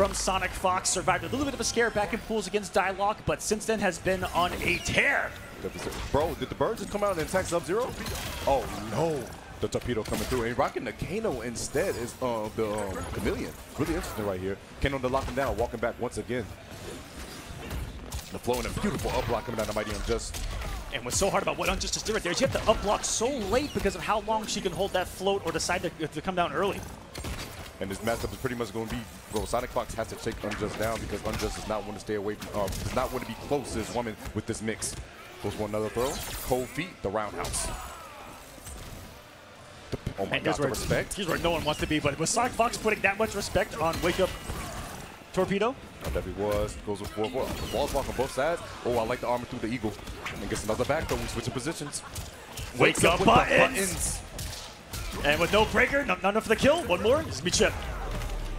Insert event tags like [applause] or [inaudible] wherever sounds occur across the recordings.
from Sonic Fox. Survived a little bit of a scare back in pools against Dylock, but since then has been on a tear. Bro, did the bird just come out and attack Sub-Zero? Oh, no. The torpedo coming through. And rocking the Kano instead is uh, the um, Khameleon. Really interesting right here. Kano to lock him down, walking back once again. The flow and a beautiful up block coming down to Mighty Unjust. And what's so hard about what Unjust just did right there is you have to up block so late because of how long she can hold that float or decide to, to come down early. And this matchup is pretty much going to be, bro, Sonic Fox has to take Unjust down because Unjust does not want to stay away, uh, does not want to be close to this woman with this mix. Goes for another throw. Cold feet, the roundhouse. The, oh my And god, here's the where, respect. here's where no one wants to be, but was Sonic Fox putting that much respect on Wake Up Torpedo? Oh, that he was. Goes with 4 4. Balls block on both sides. Oh, I like the armor through the eagle. And gets another back though. We switching positions. Wake up with the buttons. And with no breaker, no, not enough for the kill. One more, this is me chip.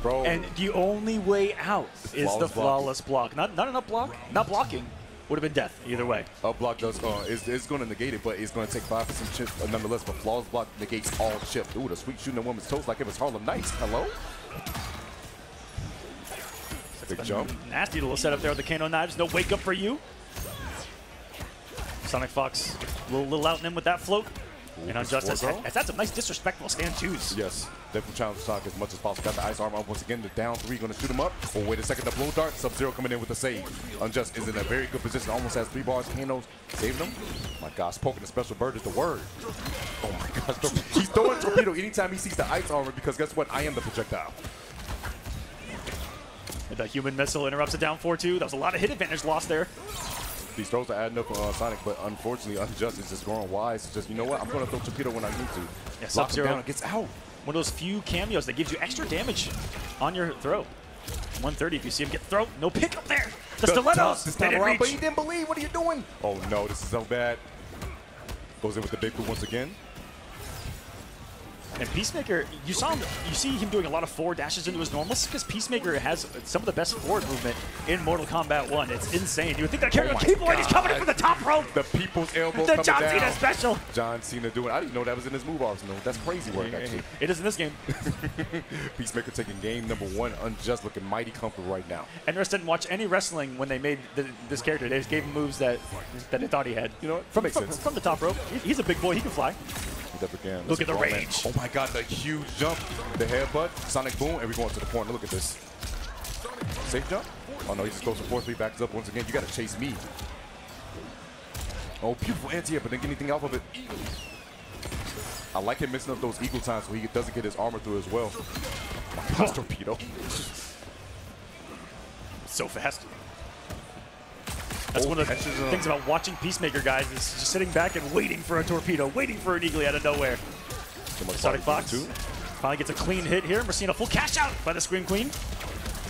Bro. And the only way out is the flawless blocking. flawless block. Not not enough block, not blocking. Would have been death either way. up block does uh, is, is going to negate it, but it's going to take 5% chip uh, nonetheless. But flawless block negates all chip. Ooh, the sweet shooting a woman's toes like it was Harlem Nights. Hello? Big jump. Nasty little setup there with the Kano knives. No wake up for you. Sonic Fox, a little, little out and in with that float. And Unjust has, has had some nice disrespectful stand twos. Yes, definitely challenge Sonic as much as possible. Got the ice armor up once again. The down three going to shoot him up. Oh, wait a second. The blow dart. Sub Zero coming in with the save. Unjust is in a very good position. Almost has three bars. Kano's saving him. My gosh, poking the special bird is the word. Oh my [laughs] gosh. He's throwing torpedo anytime he sees the ice armor because guess what? I am the projectile. And the human missile interrupts it down 4-2. That was a lot of hit advantage lost there. These throws are adding up for uh, Sonic, but unfortunately, Unjust is just growing wise. It's just, you know what? I'm going to throw torpedo when I need to. Yeah, Sub-Zero. down gets out. One of those few cameos that gives you extra damage on your throw. 130 if you see him get throw. No pickup there. The, stilettos. This time around, but he didn't believe. What are you doing? Oh no, this is so bad. Goes in with the big boot once again. And Peacemaker, you saw him, you see him doing a lot of forward dashes into his normals because Peacemaker has some of the best forward movement in Mortal Kombat 1. It's insane. You would think that carry Oh would my keep. He's coming in from the top rope. The people's elbow The John down. Cena special. John Cena doing. I didn't know that was in his move arsenal. That's crazy work, actually. It is in this game. [laughs] Peacemaker taking game number one. Unjust looking mighty comfortable right now. And Rest didn't watch any wrestling when they made the, this character. They just gave him moves that that they thought he had. You know what? From, from, from the top rope. He's a big boy. He can fly. He definitely can. Look at the Raw man. range. Oh my god, the huge jump. The headbutt. Sonic boom. And we're going to the corner. Look at this. Safe jump? Oh no, he just goes for 4-3, backs up once again. You gotta chase me. Oh, beautiful anti but didn't get anything off of it. I like him mixing up those eagle times so he doesn't get his armor through as well. My gosh, torpedo. So fast. That's Oh, one of the things about watching Peacemaker, guys, is just sitting back and waiting for a torpedo, waiting for an eagle out of nowhere. Sonic Fox too. finally gets a clean hit here. We're seeing a full cash out by the Scream Queen.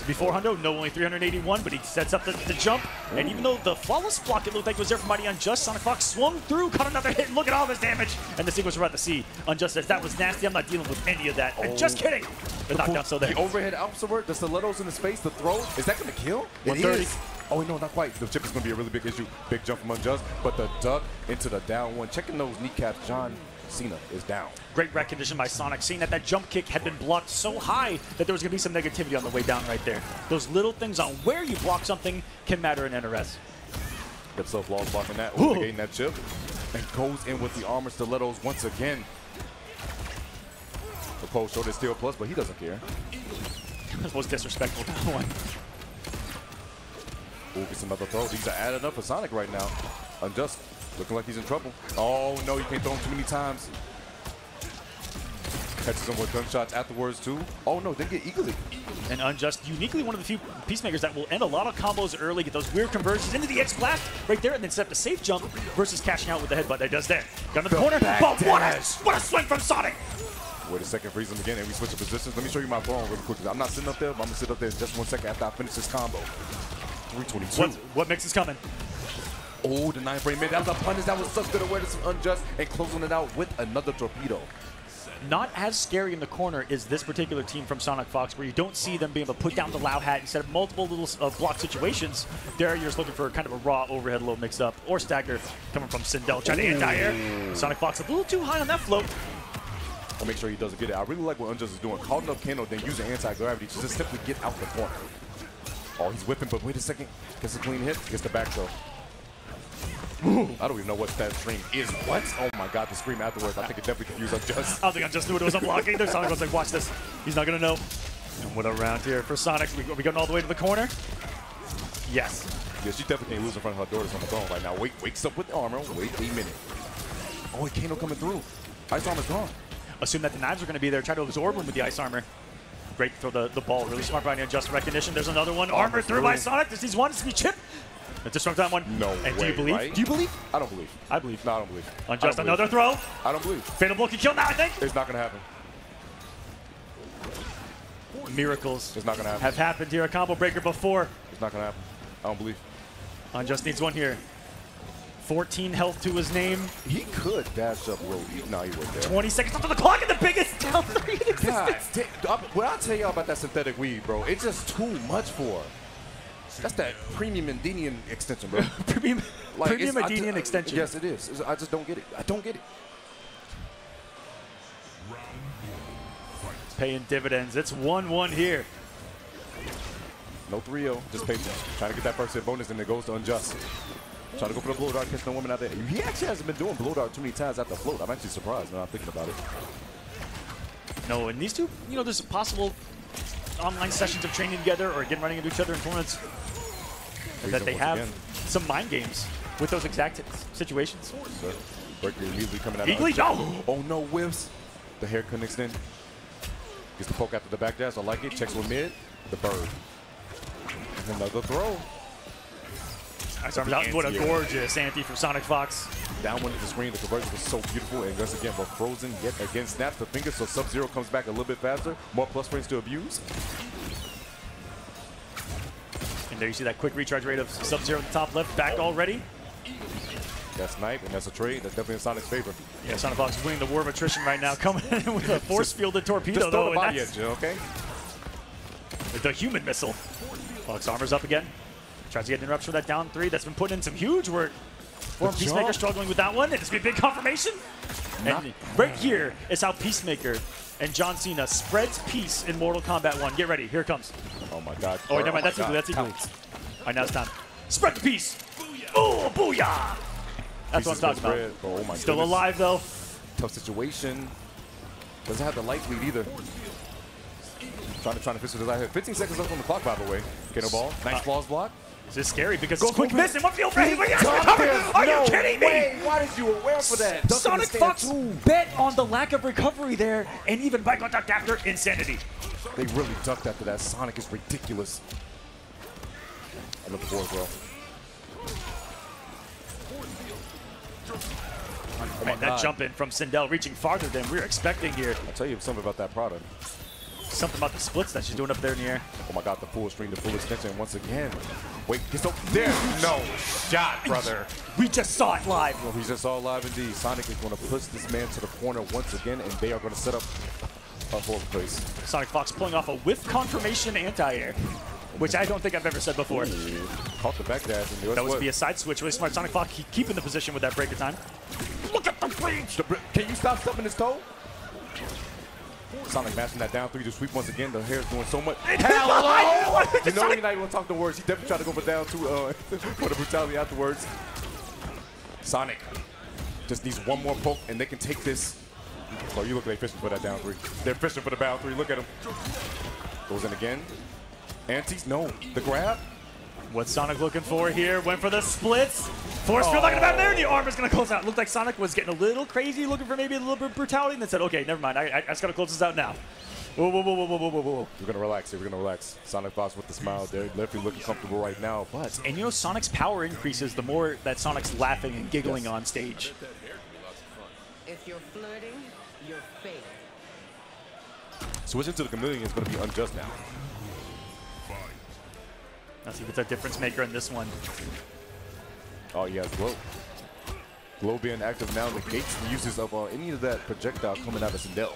Before Hundo, no only 381, but he sets up the, the jump. And even though the flawless block it looked like was there for Mighty Unjust, Sonic Fox swung through, caught another hit, and look at all this damage. And the sequence we're about to see. Unjust says, that was nasty, I'm not dealing with any of that. And just oh. kidding. The knockdown still there. The overhead alpha the stilettos in his face, the throw. Is that going to kill? It 130. is. Oh, no, not quite. The chip is going to be a really big issue. Big jump from Unjust. But the duck into the down one. Checking those kneecaps, John Cena is down. Great recognition by Sonic, seeing that that jump kick had been blocked so high that there was going to be some negativity on the way down right there. Those little things on where you block something can matter in NRS. Gets self loss blocking that, negating that chip. And goes in with the armor stilettos once again. The post showed his steel plus, but he doesn't care. [laughs] That's most disrespectful that one. Ooh, gets another throw. These are adding up for Sonic right now. Unjust. Looking like he's in trouble. Oh, no, you can't throw him too many times. Catches him with gunshots afterwards, too. Oh, no, they get eagerly. And Unjust, uniquely one of the few peacemakers that will end a lot of combos early, get those weird conversions into the X blast right there, and then set up a safe jump versus cashing out with the headbutt that does there. Down to the, The corner, but what a, what a swing from Sonic! Wait a second, freeze him again, and we switch the positions. Let me show you my throwing really quickly. I'm not sitting up there, but I'm gonna sit up there just one second after I finish this combo. 322. What, what mix is coming? Oh, the nine frame mid. That was a punish. That was such good awareness from Unjust, and closing it out with another torpedo. Not as scary in the corner is this particular team from Sonic Fox, where you don't see them being able to put down the loud hat instead of multiple little uh, block situations. There, you're just looking for kind of a raw overhead low mix up or stagger coming from Sindel trying to anti-air. Sonic Fox a little too high on that float. I'll make sure he doesn't get it. I really like what Unjust is doing. Calling up Kano, then using anti-gravity to just simply get out the corner. Oh, he's whipping, but wait a second. Gets a clean hit. Gets the back throw. I don't even know what that scream is. What? Oh my god, the scream afterwards. I think it definitely confused Unjust. I don't think I just knew it was unblocking either. Sonic was like, watch this. He's not going to know. And what a round here for Sonic. We, we going all the way to the corner? Yes. Yeah, she definitely can't lose in front of her daughters on the phone right now. Wait, wakes up with the armor. Wait a minute. Oh, Kano coming through. Ice armor's gone. Assume that the knives are going to be there. Try to absorb him with the ice armor. Great throw the, the ball. Really smart by Unjust recognition. There's another one. Oh, Armor through by Sonic. This is one. This is chip. The disrupt that one. No And do you believe? right? Do you believe? I don't believe. I believe. No, I don't believe. Unjust don't another believe. throw. I don't believe. Fatal blow can kill now, I think. It's not gonna happen. Miracles It's not gonna happen. have happened here. A combo breaker before. It's not gonna happen. I don't believe. Unjust needs one here. 14 health to his name. He could dash up real easy. No, he wasn't there. 20 seconds left on the clock and the biggest [laughs] down three in God, existence. I- what I tell y'all about that synthetic weed, bro? It's just too much for. That's that premium Indian extension, bro. [laughs] Premium, premium it's- I Adenian ju- extension. Yes, it is. It's- I just don't get it. I don't get it. Paying dividends. It's 1-1 here. No 3-0, just patience. Trying to get that first hit bonus, and it goes to Unjust. Trying to go for the blow dart, catch no woman out there. He actually hasn't been doing blow dart too many times after float. I'm actually surprised now I'm thinking about it. No, and these two, you know, there's possible online sessions of training together or again running into each other in tournaments that they have again. some mind games with those exact situations. So, immediately coming out. Eagly, no! [gasps] Oh no, whiffs. The hair couldn't extend. Gets the poke after the back dash. I like it. Checks with mid. The bird. Another throw. Ice Armor's out. What a gorgeous anti from Sonic Fox. Down one to the screen. The conversion was so beautiful. And once again, but frozen yet again. Snaps the finger so Sub-Zero comes back a little bit faster. More plus frames to abuse. And there you see that quick recharge rate of Sub-Zero in the top left, back already. That's snipe, and that's a trade. That's definitely in Sonic's favor. Yeah, Sonic Fox is winning the war of attrition right now, [laughs] coming in with a force-fielded torpedo, Just though, throw the body at you, okay? the human missile. Fox Armor's up again. Tries to get an interruption for that down three. That's been putting in some huge work. For Peacemaker struggling with that one, and it's gonna be a big confirmation. And right here is how Peacemaker and John Cena spreads peace in Mortal Kombat 1. Get ready, here it comes. Oh my god. Oh, wait, never mind, my that's equal, God. that's equal. Counts. All right, now it's time. Spread the peace. Oh, booyah! That's what I'm go talking about. Oh my Still goodness. alive, though. Tough situation. Doesn't have the light lead either. Trying to trying to fix it as I hit. 15 seconds left on the clock, by the way. Get Kano ball. Nice Uh, flaws block. This is scary because Go, it's quick go, miss and one field for him. Yes, Top recovered. there. Are No you kidding me? way. Why did you aware for that? Doesn't Sonic understand Fox too. bet on the lack of recovery there, and even Mike got ducked after insanity. They really ducked after that. Sonic is ridiculous. I look forward, bro. Oh Man, that oh God. jump in from Sindel reaching farther than we were expecting here. I'll tell you something about that product. Something about the splits that she's doing up there in the air. Oh my god, the full string, the full extension once again. Wait, gets up there. No shot, brother. We just saw it live. Well, he's just all live indeed. Sonic is going to push this man to the corner once again, and they are going to set up a fourth place. Sonic Fox pulling off a whiff confirmation anti-air, which I don't think I've ever said before. Caught the back dash, and That was via side switch. Really smart. Sonic Fox keep- keeping the position with that breaker time. Look at the reach. The Can you stop stubbing his toe? Sonic mashing that down three to sweep once again. The hair's doing so much. Hello! You know he's not even talk the words. He definitely tried to go for down two uh, [laughs] for the brutality afterwards. Sonic just needs one more poke, and they can take this. Oh, you look like fishing for that down three. They're fishing for the down three. Look at him. Goes in again. Antes, no. The grab. What's Sonic looking for here? Went for the splits. Force field not gonna back there, and the armor's gonna close out. Looked like Sonic was getting a little crazy, looking for maybe a little bit of brutality, and then said, okay, never mind. I, I, I just gotta close this out now. Whoa, whoa, whoa, whoa, whoa, whoa, whoa, whoa. We're going to relax here. We're going to relax. Sonic Fox with the smile there. Definitely looking comfortable right now, but And you know, Sonic's power increases the more that Sonic's laughing and giggling Yes. on stage. If you're flirting, you're fake. switching to the Khameleon is going to be unjust now. Let's see if it's a difference maker in this one. Oh, has glow. Glow being active now negates the uses of uh, any of that projectile coming out of Sindel.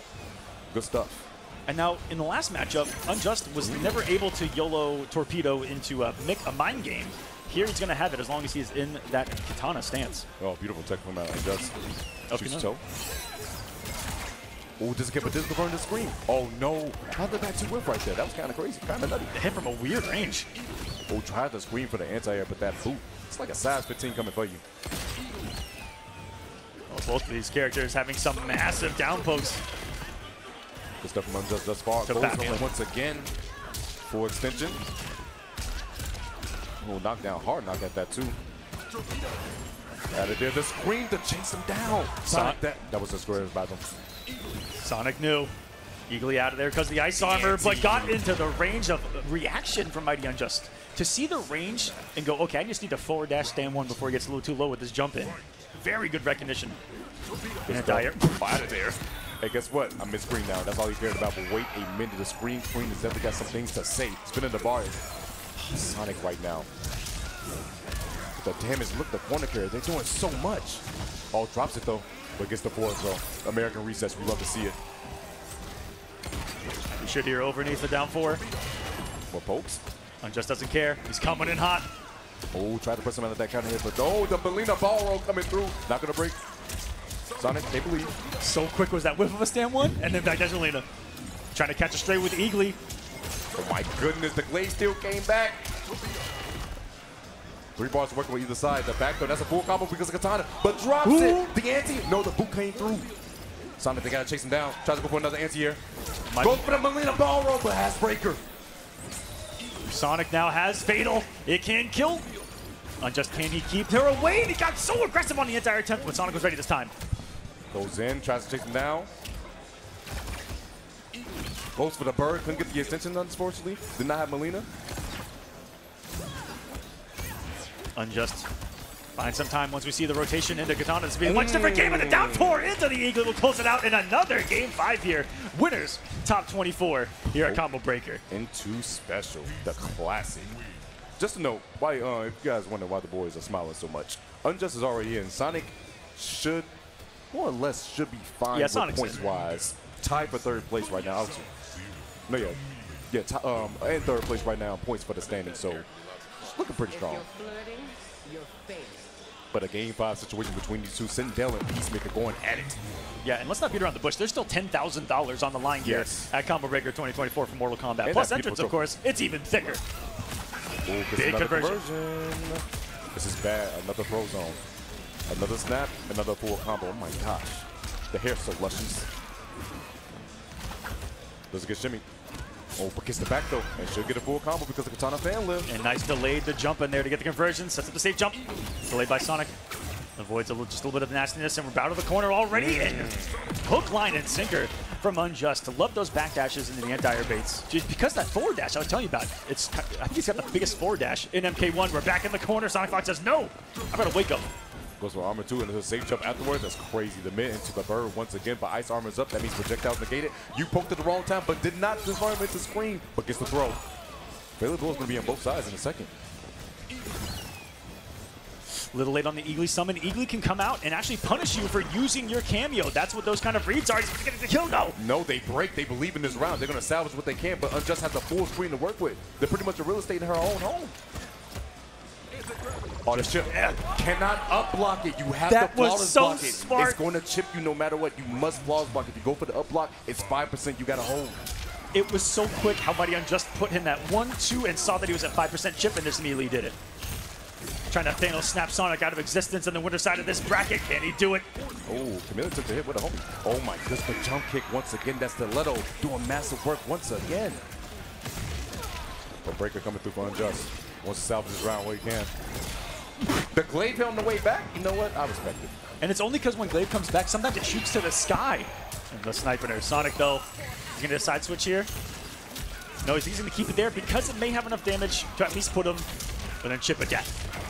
Good stuff. And now, in the last matchup, Unjust was never able to YOLO Torpedo into a, a mind game. Here he's going to have it as long as he's in that Kitana stance. Oh, beautiful tech from uh, Unjust. Shoots toe. Oh, does it get, but does confirm the screen? Oh no! How did that two whip right there? That was kind of crazy, kind of nutty. Hit from a weird range. Oh, tried to screen for the anti-air, but that boot, it's like a size 15 coming for you. Well, both of these characters having some massive down pokes. Good stuff from Unjust thus far. Goes once again for extension. Oh, knockdown, hard knock at that too. Out of there, the screen to chase him down. Sonic, that, that was a square battle. Sonic knew. Eagly out of there because the ice armor, but got into the range of reaction from Mighty Unjust. To see the range and go, okay, I just need to forward dash stand one before he gets a little too low with this jump in. Very good recognition. And a dire. Out of there. Hey, guess what? I'm mid screen now. That's all he cared about. But wait a minute. The screen queen has definitely got some things to say. Spinning the bar is Sonic right now. The damage, look, the corner carrier, they're doing so much. Oh, drops it though, but gets the forward so American recess, we love to see it. You should hear overneath the down four. More pokes. Unjust doesn't care. He's coming in hot. Oh, tried to put some out of that counter here, but oh, the Mileena ball roll coming through. Not gonna break. Sonic, they believe. So quick was that whiff of a stand one, and then back to Angelina. Trying to catch a straight with Eagly. Oh my goodness, the Glaive still came back. Three bars working with either side. The back though, that's a full combo because of Kitana, but drops Ooh. it. The anti, no, the boot came through. Sonic, they gotta chase him down. Tries to go for another anti here. Goes for the Mileena ball roll, but has breaker. Sonic now has Fatal. It can kill. Uh, Unjust, can he keep her away? And he got so aggressive on the entire attempt when Sonic was ready this time. Goes in, tries to take him down. Goes for the bird, couldn't get the extension unfortunately. Did not have Mileena. Unjust. Find some time once we see the rotation into Kitana. This will be a much different game. And the down four into the Eagle will close it out in another game five here. Winners, top 24 here at Combo Breaker. into special, the classic. Just a note, why uh, if you guys wonder why the boys are smiling so much, Unjust is already in. Sonic should, more or less, should be fine Yeah, with Sonic's points-wise. Tied for third place right now. Obviously. No, yeah, yeah, um, and third place right now in points for the standing. So looking pretty If strong. But a game five situation between these two, Sindel and Peacemaker going at it. Yeah, and let's not beat around the bush. There's still $10,000 on the line here Yes. at Combo Breaker 2024 for Mortal Kombat. And Plus entrance, of course, it's even thicker. Ooh, this is Big conversion. conversion. This is bad. Another throw zone. Another snap. Another full combo. Oh my gosh. The hair's so luscious. Does it get shimmy? Oh, but gets the back though. And should get a full combo because the Kitana fan. And nice delayed the jump in there to get the conversion. Sets up the safe jump. Delayed by Sonic. Avoids a little, just a little bit of nastiness, and we're out of the corner already. And hook, line, and sinker from Unjust. To Love those back dashes into the anti-air baits. Just because that forward dash I was telling you about, it's I think he's got the biggest forward dash in MK1. We're back in the corner. Sonic Fox says, no, I better wake up. Goes for armor two and there's a safe jump afterwards. That's crazy. The mid into the bird once again, but ice armor's up. That means projectiles negated. You poked at the wrong time, but did not disarm into screen, but gets the throw. Bailey Bull's gonna be on both sides in a second. Little late on the Eagly summon. Eagly can come out and actually punish you for using your cameo. That's what those kind of reads are. He's gonna get the kill though. No, they break. They believe in this round. They're going to salvage what they can, but Unjust has a full screen to work with. They're pretty much a real estate in her own home. Oh, this chip cannot up block it. You have That to flawless so block it. smart. It's going to chip you no matter what. You must flawless block. If you go for the up block, it's 5% you got to hold. It was so quick how Mighty just put him at 1-2 and saw that he was at 5% chip and just immediately did it. Trying to Thanos snap Sonic out of existence on the winter side of this bracket. Can he do it? Oh, Camilla took the hit with a homie. Oh my goodness, the jump kick once again. That's Stiletto doing massive work once again. But Breaker coming through for Unjust. Wants to salvage this round where he can. The Glaive on the way back. You know what? I respect it. And it's only because when Glaive comes back, sometimes it shoots to the sky. And the sniper there. Sonic, though, he's going to side switch here. No, he's going to keep it there because it may have enough damage to at least put him, but then chip a death.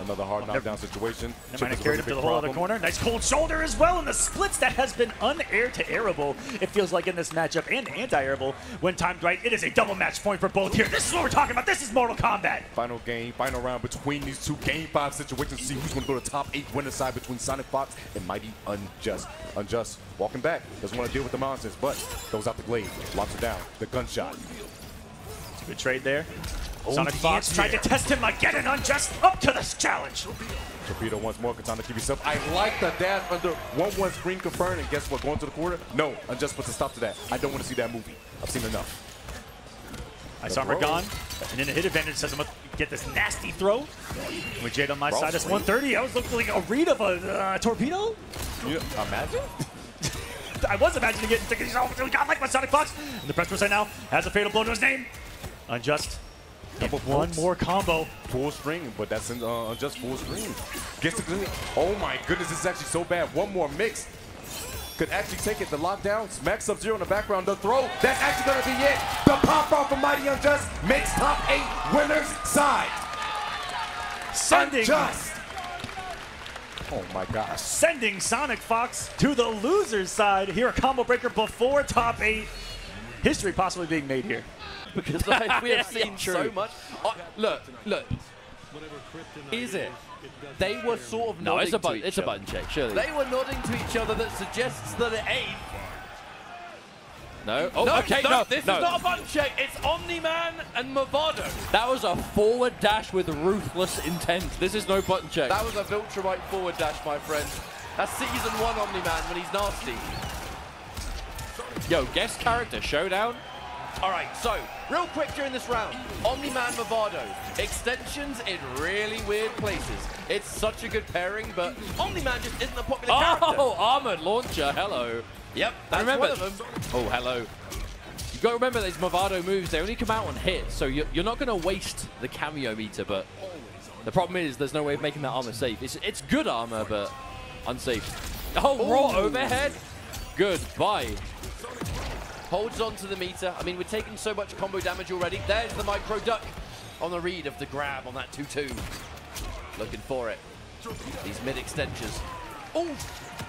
Another hard knockdown situation. That Chip might have is carried him to the whole other corner. Nice cold shoulder as well, in the splits that has been unair to airable, it feels like in this matchup, and anti-airable when timed right. It is a double match point for both here. This is what we're talking about. This is Mortal Kombat. Final game, final round between these two game five situations. See who's going to go to top eight winner side between Sonic Fox and Mighty Unjust. Unjust walking back, doesn't want to deal with the nonsense, but goes out the glaive, locks it down. The gunshot. it's Good trade there. Sonic Fox tried to test him again and unjust up to this challenge. Torpedo once more, Kitana keep yourself. I like the dash under 1-1 screen confirmed, and guess what? Going to the quarter? No, Unjust puts a stop to that. I don't want to see that movie. I've seen enough. Ice armor gone, and then the hit advantage says I'm gonna get this nasty throw. With Jade on my Bro, side, that's screen. 130. I was looking like a read of a uh, torpedo. You imagine? [laughs] I was imagining it and thinking, oh, we got like my Sonic Fox. And the press right now has a fatal blow to his name. Unjust. Double One more combo. Full screen, but that's in uh, Unjust full screen. Gets the clean. Oh my goodness, this is actually so bad. One more mix. Could actually take it. The lockdown. Smack Sub Zero in the background. The throw. That's actually going to be it. The pop off from Mighty Unjust makes top eight winners side. Sending, Unjust. Oh my gosh. sending Sonic Fox to the loser's side. Here, a combo breaker before top eight. History possibly being made here. Because like, [laughs] we have Yeah, seen true. so much. Uh, look, look. Is it? They were sort of No, nodding it's a to button. It's a button check. Surely. They were nodding to each other that suggests that it ain't. no. Oh, no, okay. no, No, this no. is not a button check. It's Omni-Man and Mavado. That was a forward dash with ruthless intent. This is no button check. That was a Viltrumite forward dash, my friend. That's season one Omni-Man when he's nasty. Yo, guest character showdown. All right, so real quick during this round, Omni-Man Mavado, extensions in really weird places. It's such a good pairing, but Omni-Man just isn't a popular oh, character. Oh, armored launcher. Hello. Yep, that's remember- one of them. Oh, hello. You got to remember these Mavado moves. They only come out on hit, so you're, you're not going to waste the cameo meter. But the problem is, there's no way of making that armor safe. It's it's good armor, but unsafe. Oh, raw Ooh. overhead. Goodbye. Holds on to the meter. I mean, we're taking so much combo damage already. There's the micro duck on the read of the grab on that 2-2. Looking for it. These mid extensions. Oh,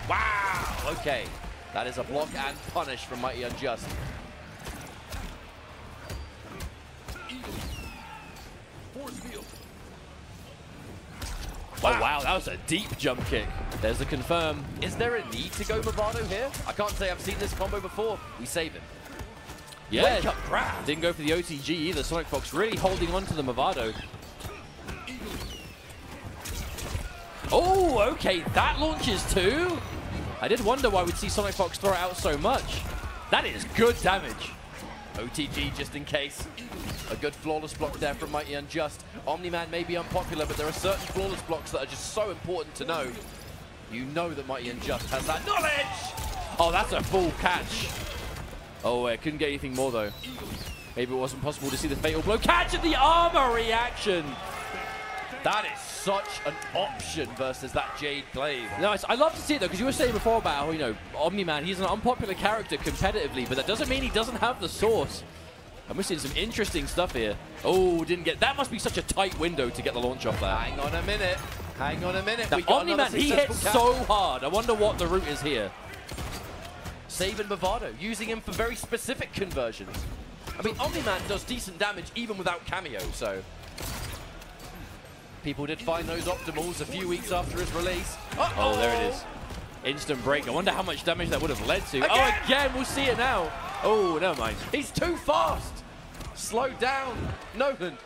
wow. Okay. That is a block and punish from Mighty Unjust. Oh wow, that was a deep jump kick. There's the confirm. Is there a need to go Mavado here? I can't say I've seen this combo before. We save him. Yeah, Wake up grab. didn't go for the OTG either. Sonic Fox really holding on to the Mavado. Oh, okay, that launches too. I did wonder why we'd see Sonic Fox throw it out so much. That is good damage. OTG just in case. A good flawless block there from Mighty Unjust. Omni-Man may be unpopular, but there are certain flawless blocks that are just so important to know. You know that Mighty Unjust has that knowledge! Oh, that's a full catch. Oh, I couldn't get anything more though. Maybe it wasn't possible to see the fatal blow. Catch at the armor reaction. That is such an option versus that Jade Glaive. Nice. I love to see it though, because you were saying before about how, you know, Omni-Man, he's an unpopular character competitively, but that doesn't mean he doesn't have the source. And we're seeing some interesting stuff here. Oh, didn't get, that must be such a tight window to get the launch off there. Hang on a minute. Hang on a minute. Omni-Man, he hits catch. so hard. I wonder what the route is here. Saving Mavado, using him for very specific conversions. I mean, Omni-Man does decent damage even without cameo, so... People did find those optimals a few weeks after his release. Uh Oh, there it is. Instant break. I wonder how much damage that would have led to. Again! Oh, again, we'll see it now. Oh, never mind. He's too fast. Slow down, Nolan.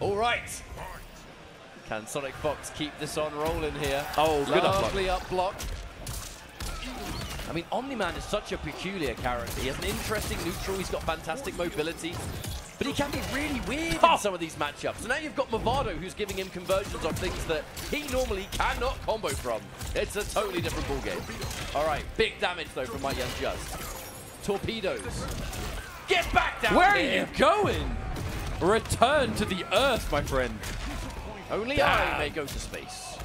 All right. Can Sonic Fox keep this on rolling here? Oh, good up block. Lovely up block. I mean, Omni-Man is such a peculiar character. He has an interesting neutral. He's got fantastic mobility. But he can be really weird Oh. in some of these matchups. So now you've got Mavado who's giving him conversions on things that he normally cannot combo from. It's a totally different ballgame. All right, big damage though from my young Just. Torpedoes. Get back down Where are you going? Return to the Earth, my friend. Only I may go to space.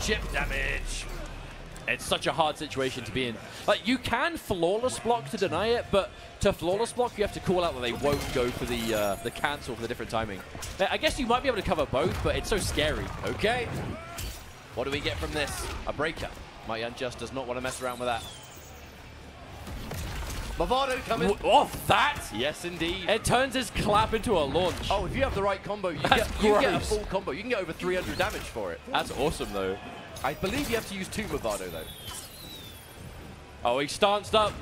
Chip damage. It's such a hard situation to be in. Like, you can flawless block to deny it, but to flawless block, you have to call out that they won't go for the uh, the cancel for the different timing. I I guess you might be able to cover both, but it's so scary. Okay. What do we get from this? A breaker. My Unjust does not want to mess around with that. Mavado coming. Off that, Yes, indeed. it turns his clap into a launch. oh, if you have the right combo, you That's get, you get a full combo. You can get over 300 damage for it. That's awesome, though. I believe you have to use two Mavado, though. Oh, he stanced up.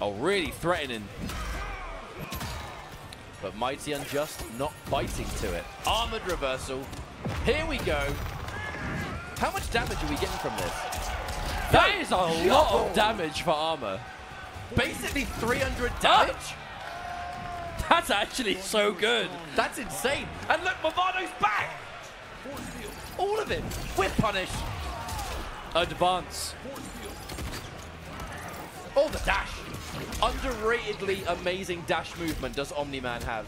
Oh, really threatening. But Mighty Unjust not biting to it. Armored reversal. Here we go. How much damage are we getting from this? That is a lot of damage for armor. Basically 300 damage? That's actually so good. That's insane. And look, Mavado's back. All of it. Whip punish. Advance. Oh, the dash. Underratedly amazing dash movement does Omni-Man have.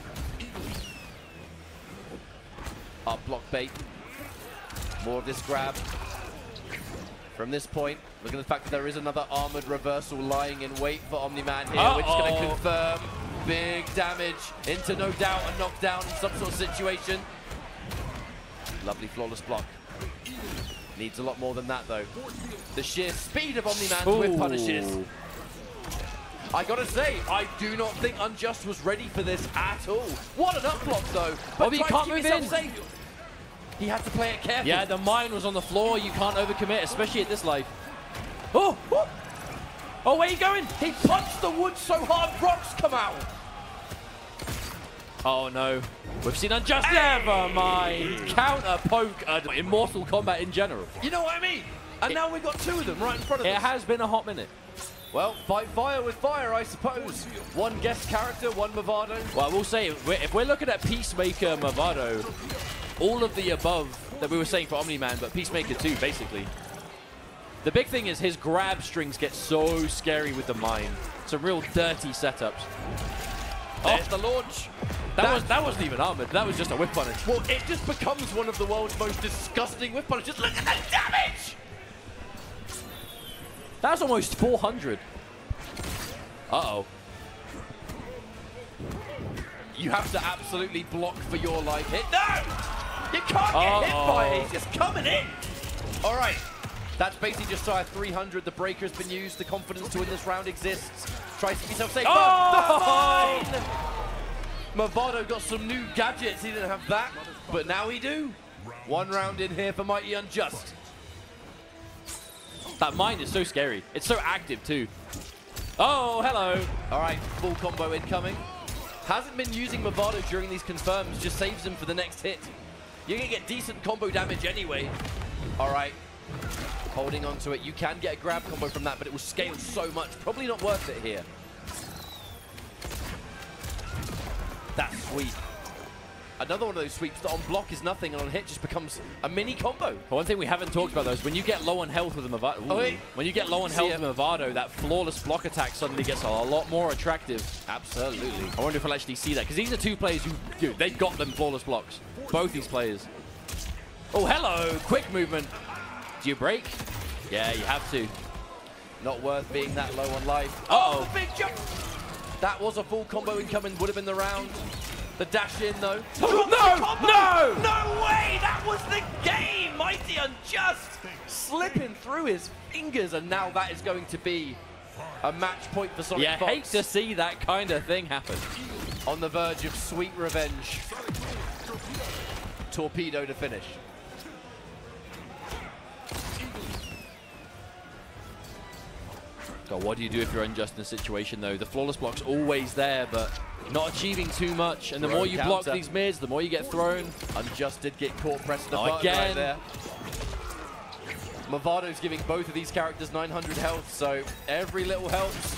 Up block bait. More of this grab. From this point, look at the fact that there is another armored reversal lying in wait for Omni-Man here, we're just going to confirm big damage into no doubt a knockdown in some sort of situation. Lovely flawless block. Needs a lot more than that though. The sheer speed of Omni-Man's whip punishes. I gotta say, I do not think Unjust was ready for this at all. What an up block though. But Bobby can't move in. safe. He had to play it carefully. Yeah, the mine was on the floor. You can't overcommit, especially at this life. Oh! Oh, oh where are you going? He punched the wood so hard, rocks come out. Oh no. We've seen Unjust Never mind. Counter poke uh, in Mortal Kombat in general. You know what I mean? And now we've got two of them right in front of It us. It has been a hot minute. Well, fight fire with fire, I suppose. One guest character, one Mavado. Well, I will say, if we're, looking at Peacemaker, Mavado, all of the above that we were saying for Omni-Man, but Peacemaker too, basically. The big thing is his grab strings get so scary with the mine. Some real dirty setups. Oh. There's the launch. That, That- was that wasn't even armored. That was just a whip punish. Well, it just becomes one of the world's most disgusting whip punishes. Look at the damage! That was almost 400. Uh-oh. You have to absolutely block for your life hit. No! You can't get hit by it. He's just coming in. All right. That's basically just shy of 300. The breaker has been used. The confidence to win this round exists. Try to keep yourself safe. Oh! The mine! Mavado got some new gadgets. He didn't have that, but now he do. One round in here for Mighty Unjust. That mine is so scary. It's so active too. Oh, hello. All right, full combo incoming. Hasn't been using Mavado during these confirms, just saves him for the next hit. You're gonna get decent combo damage anyway. All right, holding on to it. You can get a grab combo from that, but it will scale so much. Probably not worth it here. That's sweep. Another one of those sweeps that on block is nothing and on hit just becomes a mini combo. But one thing we haven't talked about though is when you get low on health with a Mavado, Oh, when you get low on health with Mavado, that flawless block attack suddenly gets a lot more attractive. Absolutely. I wonder if we'll actually see that because these are two players who, dude, they've got them flawless blocks. Both these players. Oh, hello, quick movement. Do you break? Yeah, you have to. Not worth being that low on life. Oh, Uh-oh. the big jump! That was a full combo incoming, would have been the round. The dash in though. No! No! No way! That was the game! Mighty Unjust! Slipping through his fingers, and now that is going to be a match point for Sonic Yeah, Fox. hate to see that kind of thing happen. On the verge of sweet revenge. Torpedo to finish. God, what do you do if you're unjust in a situation though? The flawless block's always there, but not achieving too much. And the Throw more you block these mids, the more you get thrown. Unjust did get caught pressing the Oh, button right again. there. Mavado's giving both of these characters 900 health, so every little helps.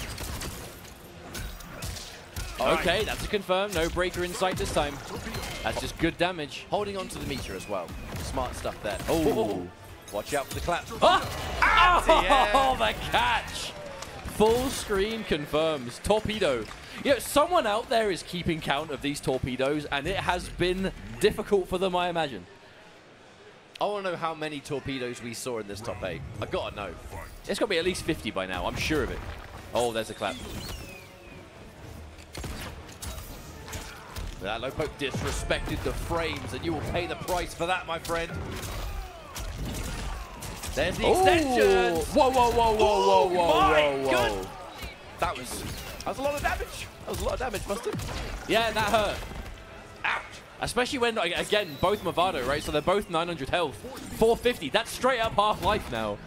All right. Okay, that's a confirm. No breaker in sight this time. That's just good damage. Holding on to the meter as well. Smart stuff there. Oh. Watch out for the clap. Ah! [laughs] Oh, the catch! Full screen confirms. Torpedo. You know, someone out there is keeping count of these torpedoes, and it has been difficult for them, I imagine. I want to know how many torpedoes we saw in this top eight. I gotta know. It's got to be at least 50 by now. I'm sure of it. Oh, there's a clap. That low poke disrespected the frames, and you will pay the price for that, my friend. There's the extension. Whoa, whoa, whoa, whoa, whoa, whoa, Oh whoa, whoa. good- That was that was a lot of damage. That was a lot of damage, Mustard. Yeah, that hurt. Ouch. Especially when, again, both Mavado, right? So they're both 900 health. 450. That's straight up half life now.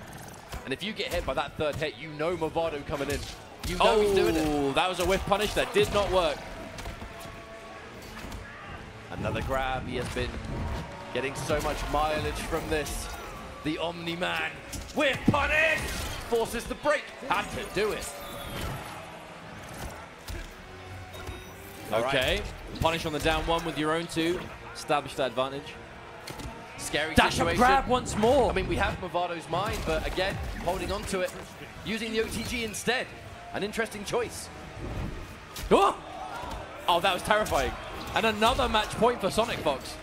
And if you get hit by that third hit, you know Mavado coming in. You know he's doing it. Oh, that was a whiff punish that did not work. Another grab. He has been getting so much mileage from this. The Omni Man with punish forces the break. Had to do it. All right. Okay. Punish on the down one with your own two. Establish that advantage. Scary Dash situation. grab once more. I mean, we have Mavado's mind, but again, holding on to it, using the OTG instead. An interesting choice. oh! oh, that was terrifying. And another match point for Sonic Fox.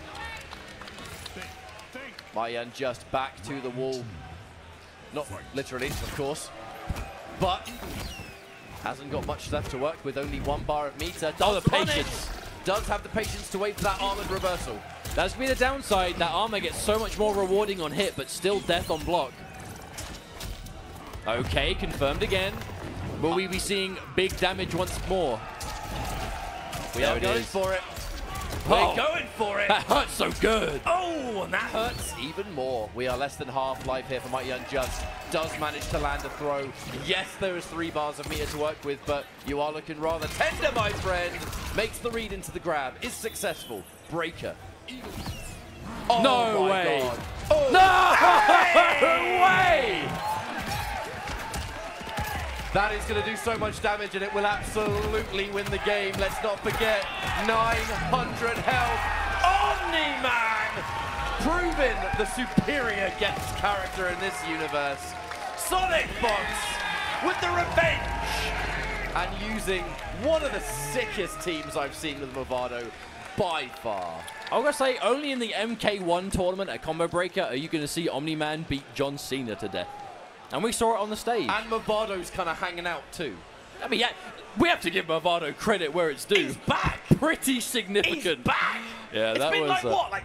Mayan just back to the wall. Not literally, of course, but hasn't got much left to work with. Only one bar of meter. Does Oh, the patience. Does have the patience to wait for that armored reversal. That's gonna be the downside. That armor gets so much more rewarding on hit, but still death on block. Okay, confirmed again. Will we be seeing big damage once more? We There are going is. for it. Oh. We're going for it. That hurts so good. Oh, and that hurts even more. We are less than half life here for Mighty Unjust. Does manage to land a throw. Yes, there is three bars of meter to work with, but you are looking rather tender, my friend. Makes the read into the grab. Is successful. Breaker. Oh No my way. God. Oh, No That is going to do so much damage, and it will absolutely win the game. Let's not forget 900 health. Omni-Man! Proving the superior guest character in this universe. Sonic Fox with the revenge! And using one of the sickest teams I've seen with Mavado by far. I'm gonna say only in the MK1 tournament at Combo Breaker are you gonna see Omni Man beat John Cena to death. And we saw it on the stage. And Mavado's kind of hanging out too. I mean, yeah, we have to give Mavado credit where it's due. He's back. Pretty significant. He's back. Yeah, It's that was, like uh, what, like